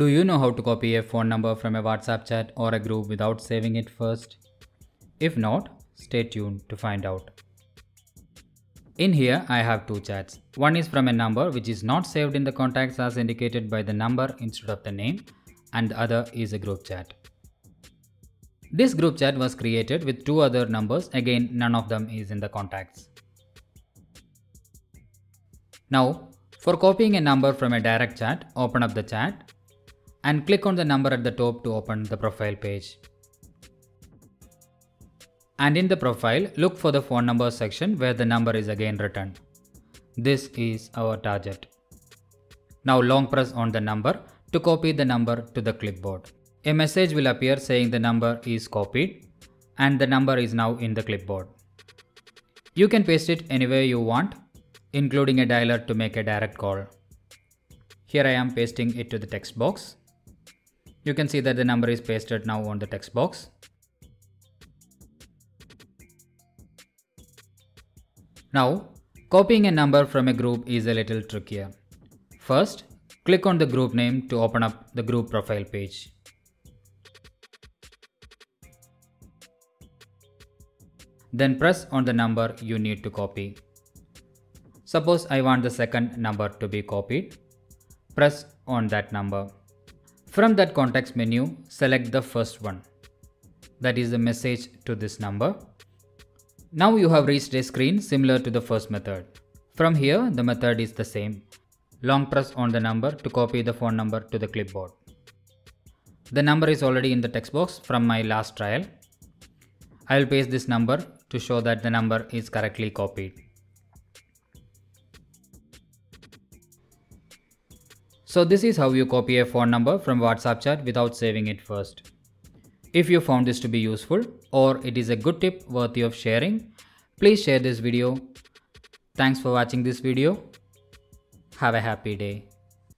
Do you know how to copy a phone number from a WhatsApp chat or a group without saving it first? If not, stay tuned to find out. In here, I have two chats. One is from a number which is not saved in the contacts as indicated by the number instead of the name, and the other is a group chat. This group chat was created with two other numbers, again, none of them is in the contacts. Now, for copying a number from a direct chat, open up the chat and click on the number at the top to open the profile page. And in the profile, look for the phone number section where the number is again written. This is our target. Now long press on the number to copy the number to the clipboard. A message will appear saying the number is copied and the number is now in the clipboard. You can paste it anywhere you want, including a dialer to make a direct call. Here I am pasting it to the text box. You can see that the number is pasted now on the text box. Now, copying a number from a group is a little trickier. First, click on the group name to open up the group profile page. Then press on the number you need to copy. Suppose I want the second number to be copied. Press on that number. From that context menu, select the first one. That is the message to this number. Now you have reached a screen similar to the first method. From here, the method is the same. Long press on the number to copy the phone number to the clipboard. The number is already in the text box from my last trial. I will paste this number to show that the number is correctly copied. So this is how you copy a phone number from WhatsApp chat without saving it first. If you found this to be useful or it is a good tip worthy of sharing, please share this video. Thanks for watching this video. Have a happy day.